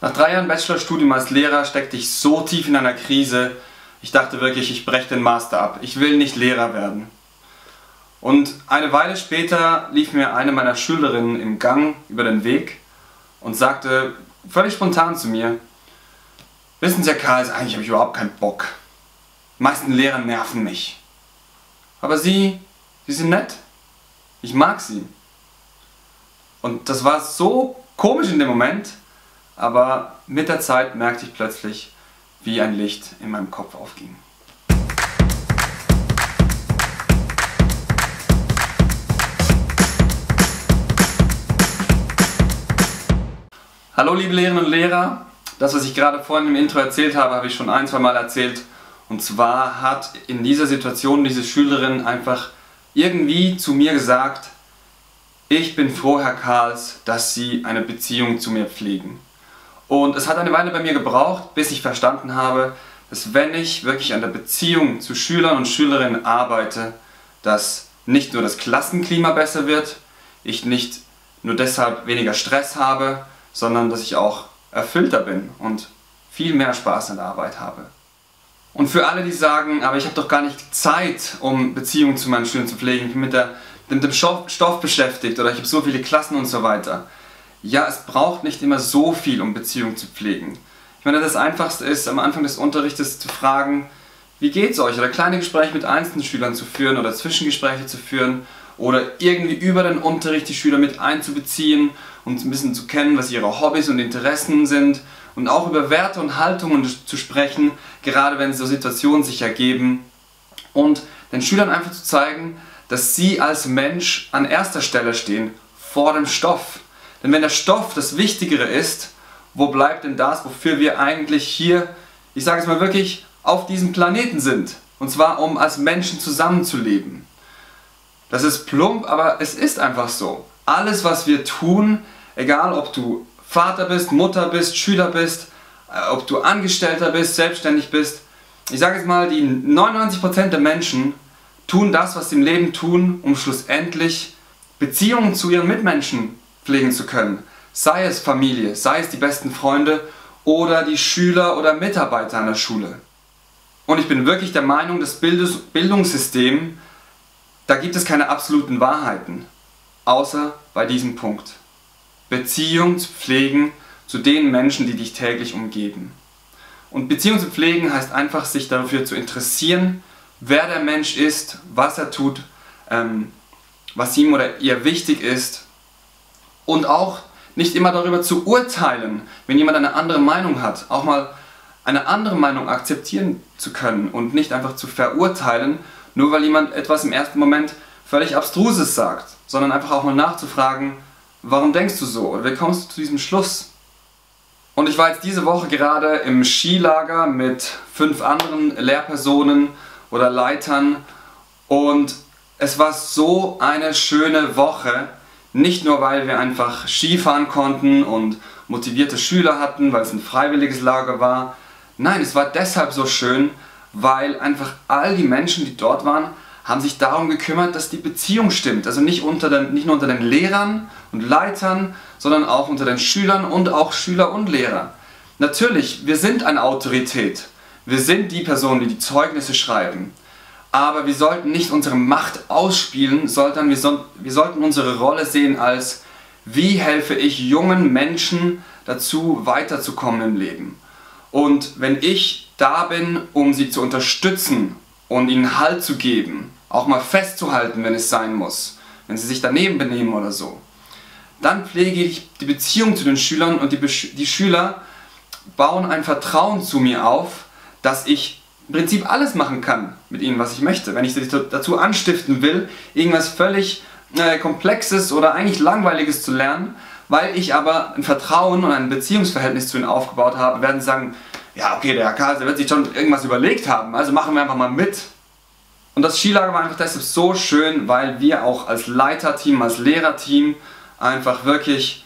Nach drei Jahren Bachelorstudium als Lehrer steckte ich so tief in einer Krise, ich dachte wirklich, ich breche den Master ab. Ich will nicht Lehrer werden. Und eine Weile später lief mir eine meiner Schülerinnen im Gang über den Weg und sagte völlig spontan zu mir, wissen Sie, Herr Karls, eigentlich habe ich überhaupt keinen Bock. Die meisten Lehrer nerven mich. Aber Sie, Sie sind nett. Ich mag Sie. Und das war so komisch in dem Moment, aber mit der Zeit merkte ich plötzlich, wie ein Licht in meinem Kopf aufging. Hallo liebe Lehrerinnen und Lehrer, das was ich gerade vorhin im Intro erzählt habe, habe ich schon ein, zwei Mal erzählt. Und zwar hat in dieser Situation diese Schülerin einfach irgendwie zu mir gesagt, ich bin froh, Herr Karls, dass Sie eine Beziehung zu mir pflegen. Und es hat eine Weile bei mir gebraucht, bis ich verstanden habe, dass wenn ich wirklich an der Beziehung zu Schülern und Schülerinnen arbeite, dass nicht nur das Klassenklima besser wird, ich nicht nur deshalb weniger Stress habe, sondern dass ich auch erfüllter bin und viel mehr Spaß an der Arbeit habe. Und für alle, die sagen, aber ich habe doch gar nicht Zeit, um Beziehungen zu meinen Schülern zu pflegen, ich bin mit, der, mit dem Stoff, Stoff beschäftigt oder ich habe so viele Klassen und so weiter ja, es braucht nicht immer so viel, um Beziehungen zu pflegen. Ich meine, das Einfachste ist, am Anfang des Unterrichtes zu fragen, wie geht's euch? Oder kleine Gespräche mit einzelnen Schülern zu führen oder Zwischengespräche zu führen oder irgendwie über den Unterricht die Schüler mit einzubeziehen und ein bisschen zu kennen, was ihre Hobbys und Interessen sind und auch über Werte und Haltungen zu sprechen, gerade wenn so Situationen sich ergeben und den Schülern einfach zu zeigen, dass sie als Mensch an erster Stelle stehen, vor dem Stoff denn wenn der Stoff das Wichtigere ist, wo bleibt denn das, wofür wir eigentlich hier, ich sage es mal wirklich, auf diesem Planeten sind? Und zwar, um als Menschen zusammenzuleben. Das ist plump, aber es ist einfach so. Alles, was wir tun, egal ob du Vater bist, Mutter bist, Schüler bist, äh, ob du Angestellter bist, selbstständig bist, ich sage jetzt mal, die 99% der Menschen tun das, was sie im Leben tun, um schlussendlich Beziehungen zu ihren Mitmenschen pflegen zu können. Sei es Familie, sei es die besten Freunde oder die Schüler oder Mitarbeiter an der Schule. Und ich bin wirklich der Meinung, das Bildungssystem, da gibt es keine absoluten Wahrheiten, außer bei diesem Punkt. Beziehung zu pflegen zu den Menschen, die dich täglich umgeben. Und Beziehung zu pflegen heißt einfach, sich dafür zu interessieren, wer der Mensch ist, was er tut, ähm, was ihm oder ihr wichtig ist und auch nicht immer darüber zu urteilen, wenn jemand eine andere Meinung hat. Auch mal eine andere Meinung akzeptieren zu können und nicht einfach zu verurteilen, nur weil jemand etwas im ersten Moment völlig Abstruses sagt, sondern einfach auch mal nachzufragen, warum denkst du so oder wie kommst du zu diesem Schluss? Und ich war jetzt diese Woche gerade im Skilager mit fünf anderen Lehrpersonen oder Leitern und es war so eine schöne Woche, nicht nur, weil wir einfach Skifahren konnten und motivierte Schüler hatten, weil es ein freiwilliges Lager war. Nein, es war deshalb so schön, weil einfach all die Menschen, die dort waren, haben sich darum gekümmert, dass die Beziehung stimmt. Also nicht, unter den, nicht nur unter den Lehrern und Leitern, sondern auch unter den Schülern und auch Schüler und Lehrer. Natürlich, wir sind eine Autorität. Wir sind die Personen, die die Zeugnisse schreiben aber wir sollten nicht unsere Macht ausspielen, sondern wir, so, wir sollten unsere Rolle sehen als, wie helfe ich jungen Menschen dazu, weiterzukommen im Leben. Und wenn ich da bin, um sie zu unterstützen und ihnen Halt zu geben, auch mal festzuhalten, wenn es sein muss, wenn sie sich daneben benehmen oder so, dann pflege ich die Beziehung zu den Schülern und die, die Schüler bauen ein Vertrauen zu mir auf, dass ich im Prinzip alles machen kann mit ihnen, was ich möchte. Wenn ich sie dazu anstiften will, irgendwas völlig äh, Komplexes oder eigentlich Langweiliges zu lernen, weil ich aber ein Vertrauen und ein Beziehungsverhältnis zu ihnen aufgebaut habe, werden sie sagen, ja okay, der Herr Karl, der wird sich schon irgendwas überlegt haben, also machen wir einfach mal mit. Und das Skilager war einfach deshalb so schön, weil wir auch als Leiterteam, als Lehrerteam einfach wirklich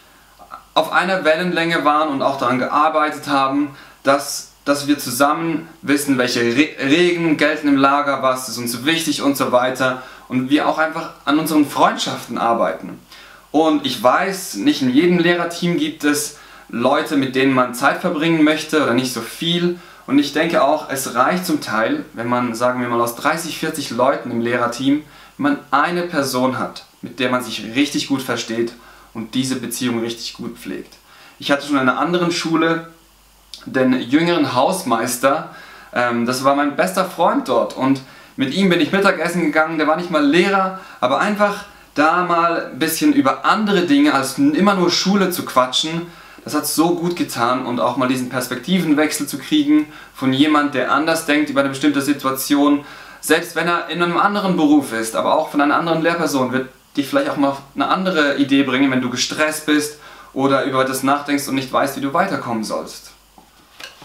auf einer Wellenlänge waren und auch daran gearbeitet haben, dass dass wir zusammen wissen, welche Re Regeln gelten im Lager, was ist uns wichtig und so weiter und wir auch einfach an unseren Freundschaften arbeiten. Und ich weiß, nicht in jedem Lehrerteam gibt es Leute, mit denen man Zeit verbringen möchte oder nicht so viel. Und ich denke auch, es reicht zum Teil, wenn man, sagen wir mal, aus 30, 40 Leuten im Lehrerteam, man eine Person hat, mit der man sich richtig gut versteht und diese Beziehung richtig gut pflegt. Ich hatte schon in einer anderen Schule den jüngeren Hausmeister, ähm, das war mein bester Freund dort und mit ihm bin ich Mittagessen gegangen, der war nicht mal Lehrer, aber einfach da mal ein bisschen über andere Dinge als immer nur Schule zu quatschen, das hat so gut getan und auch mal diesen Perspektivenwechsel zu kriegen von jemand, der anders denkt über eine bestimmte Situation, selbst wenn er in einem anderen Beruf ist, aber auch von einer anderen Lehrperson, wird dich vielleicht auch mal eine andere Idee bringen, wenn du gestresst bist oder über etwas nachdenkst und nicht weißt, wie du weiterkommen sollst.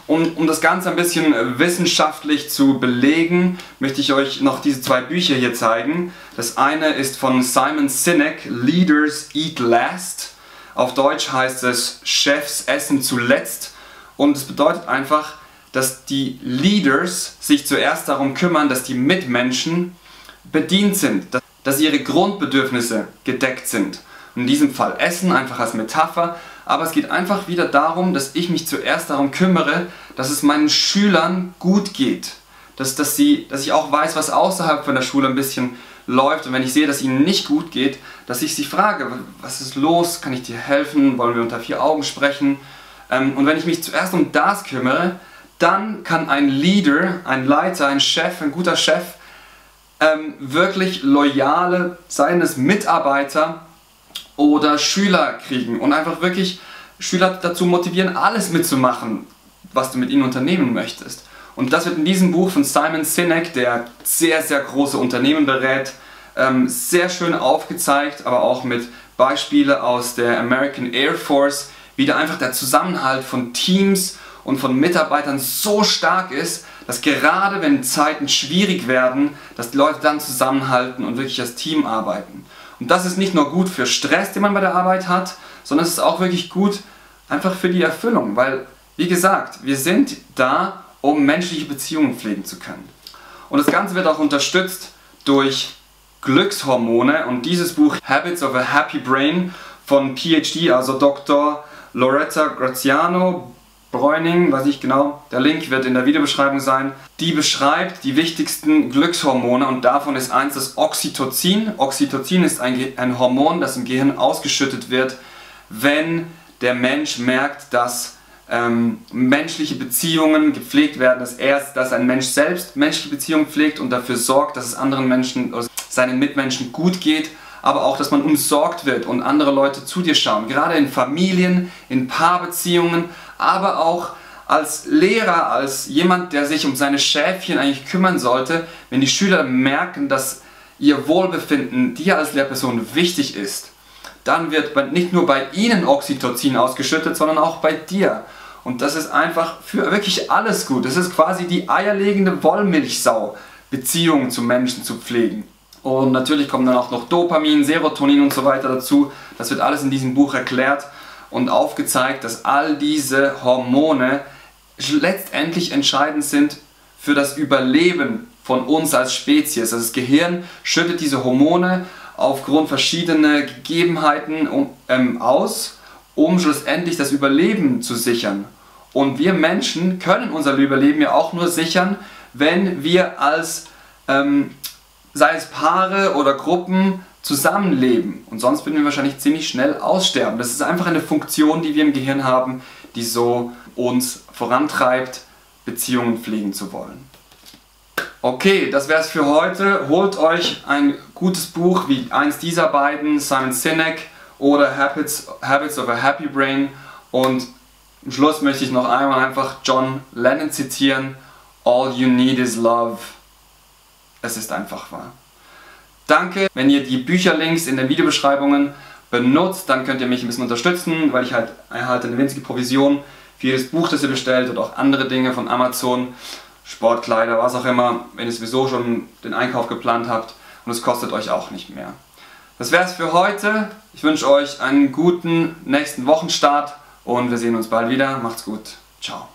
Um, um das Ganze ein bisschen äh, wissenschaftlich zu belegen, möchte ich euch noch diese zwei Bücher hier zeigen. Das eine ist von Simon Sinek, Leaders Eat Last. Auf Deutsch heißt es Chefs essen zuletzt. Und es bedeutet einfach, dass die Leaders sich zuerst darum kümmern, dass die Mitmenschen bedient sind, dass ihre Grundbedürfnisse gedeckt sind. In diesem Fall Essen, einfach als Metapher, aber es geht einfach wieder darum, dass ich mich zuerst darum kümmere, dass es meinen Schülern gut geht. Dass, dass, sie, dass ich auch weiß, was außerhalb von der Schule ein bisschen läuft und wenn ich sehe, dass ihnen nicht gut geht, dass ich sie frage, was ist los, kann ich dir helfen, wollen wir unter vier Augen sprechen. Ähm, und wenn ich mich zuerst um das kümmere, dann kann ein Leader, ein Leiter, ein Chef, ein guter Chef ähm, wirklich loyale, seien es Mitarbeiter, oder Schüler kriegen und einfach wirklich Schüler dazu motivieren, alles mitzumachen, was du mit ihnen unternehmen möchtest. Und das wird in diesem Buch von Simon Sinek, der sehr, sehr große Unternehmen berät, ähm, sehr schön aufgezeigt, aber auch mit Beispielen aus der American Air Force, wie da einfach der Zusammenhalt von Teams und von Mitarbeitern so stark ist, dass gerade wenn Zeiten schwierig werden, dass die Leute dann zusammenhalten und wirklich als Team arbeiten. Und das ist nicht nur gut für Stress, den man bei der Arbeit hat, sondern es ist auch wirklich gut einfach für die Erfüllung, weil, wie gesagt, wir sind da, um menschliche Beziehungen pflegen zu können. Und das Ganze wird auch unterstützt durch Glückshormone und dieses Buch Habits of a Happy Brain von PhD, also Dr. Loretta Graziano, Bräuning, weiß ich genau, der Link wird in der Videobeschreibung sein, die beschreibt die wichtigsten Glückshormone und davon ist eins das Oxytocin. Oxytocin ist ein, ein Hormon, das im Gehirn ausgeschüttet wird, wenn der Mensch merkt, dass ähm, menschliche Beziehungen gepflegt werden, dass er, dass ein Mensch selbst menschliche Beziehungen pflegt und dafür sorgt, dass es anderen Menschen, seinen Mitmenschen gut geht, aber auch, dass man umsorgt wird und andere Leute zu dir schauen. Gerade in Familien, in Paarbeziehungen, aber auch als Lehrer, als jemand, der sich um seine Schäfchen eigentlich kümmern sollte, wenn die Schüler merken, dass ihr Wohlbefinden dir als Lehrperson wichtig ist, dann wird nicht nur bei ihnen Oxytocin ausgeschüttet, sondern auch bei dir. Und das ist einfach für wirklich alles gut. Das ist quasi die eierlegende Wollmilchsau, Beziehungen zu Menschen zu pflegen. Und natürlich kommen dann auch noch Dopamin, Serotonin und so weiter dazu. Das wird alles in diesem Buch erklärt und aufgezeigt, dass all diese Hormone letztendlich entscheidend sind für das Überleben von uns als Spezies. Also das Gehirn schüttet diese Hormone aufgrund verschiedener Gegebenheiten ähm, aus, um schlussendlich das Überleben zu sichern. Und wir Menschen können unser Überleben ja auch nur sichern, wenn wir als, ähm, sei es Paare oder Gruppen, zusammenleben. Und sonst würden wir wahrscheinlich ziemlich schnell aussterben. Das ist einfach eine Funktion, die wir im Gehirn haben, die so uns vorantreibt, Beziehungen pflegen zu wollen. Okay, das wäre es für heute. Holt euch ein gutes Buch wie eins dieser beiden, Simon Sinek oder Habits, Habits of a Happy Brain. Und am Schluss möchte ich noch einmal einfach John Lennon zitieren. All you need is love. Es ist einfach wahr. Danke, wenn ihr die Bücherlinks in den Videobeschreibungen benutzt, dann könnt ihr mich ein bisschen unterstützen, weil ich halt erhalte eine winzige Provision für jedes Buch, das ihr bestellt oder auch andere Dinge von Amazon, Sportkleider, was auch immer, wenn ihr sowieso schon den Einkauf geplant habt und es kostet euch auch nicht mehr. Das wäre es für heute. Ich wünsche euch einen guten nächsten Wochenstart und wir sehen uns bald wieder. Macht's gut. Ciao.